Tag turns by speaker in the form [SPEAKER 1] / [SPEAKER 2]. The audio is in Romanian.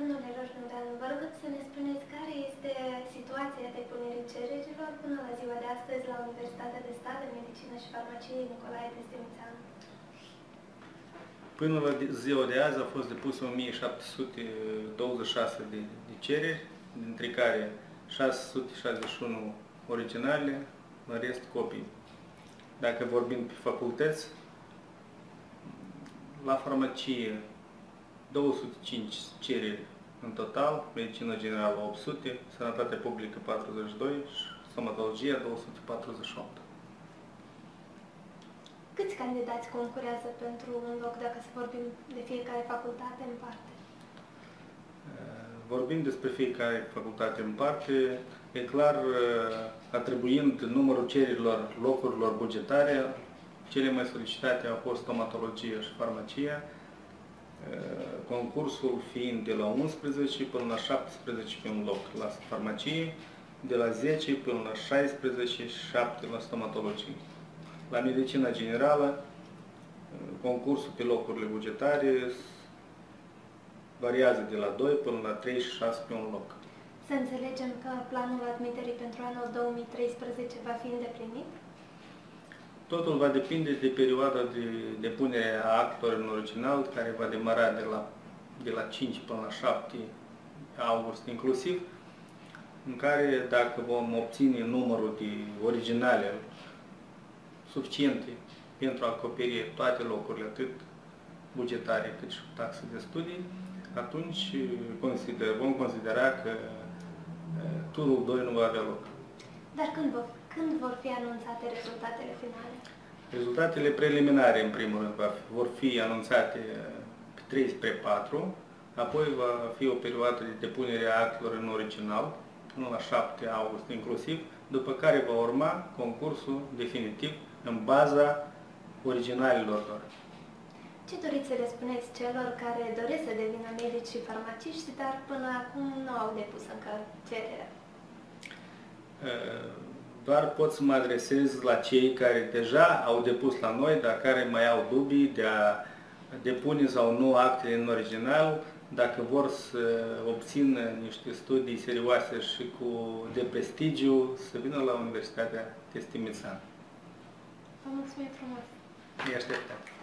[SPEAKER 1] Domnule Roșnudan, vă rog să ne spuneți care este situația depunerii cererilor până la ziua de astăzi la Universitatea de Stat de Medicină și Farmacie Nicolae Testimițeanu.
[SPEAKER 2] Până la ziua de azi au fost depuse 1726 de, de cereri, dintre care 661 originale, în rest copii. Dacă vorbim pe facultăți, la farmacie 205 cereri în total, medicină generală 800, sănătate publică 42 și stomatologia 248.
[SPEAKER 1] Câți candidați concurează pentru un loc, dacă să vorbim de fiecare facultate în parte?
[SPEAKER 2] Vorbim despre fiecare facultate în parte, e clar, atribuind numărul cererilor locurilor bugetare, cele mai solicitate au fost stomatologia și farmacia, concursul fiind de la 11 până la 17 pe un loc la farmacie, de la 10 până la 16 și 7 la stomatologie. La medicina generală, concursul pe locurile bugetare variază de la 2 până la 36 pe un loc.
[SPEAKER 1] Să înțelegem că planul admiterii pentru anul 2013 va fi îndeplinit?
[SPEAKER 2] Totul va depinde de perioada de depunere a actelor în original, care va demara de la, de la 5 până la 7 august inclusiv, în care dacă vom obține numărul de originale suficiente pentru a acoperi toate locurile, atât bugetare cât și taxe de studii, atunci consider, vom considera că turul 2 nu va avea loc.
[SPEAKER 1] Dar când, vă, când vor fi anunțate rezultatele finale?
[SPEAKER 2] Rezultatele preliminare, în primul rând, vor fi anunțate pe 3 spre 4, apoi va fi o perioadă de depunere a actelor în original, până la 7 august inclusiv, după care va urma concursul definitiv în baza originalilor lor.
[SPEAKER 1] Ce doriți să le spuneți celor care doresc să devină medici și farmaciști, dar până acum nu au depus încă cererea?
[SPEAKER 2] Doar pot să mă adresez la cei care deja au depus la noi, dar care mai au dubii de a depune sau nu actele în original, dacă vor să obțină niște studii serioase și cu de prestigiu, să vină la Universitatea Testimițan.
[SPEAKER 1] Vă mulțumim frumos!
[SPEAKER 2] Ne așteptăm!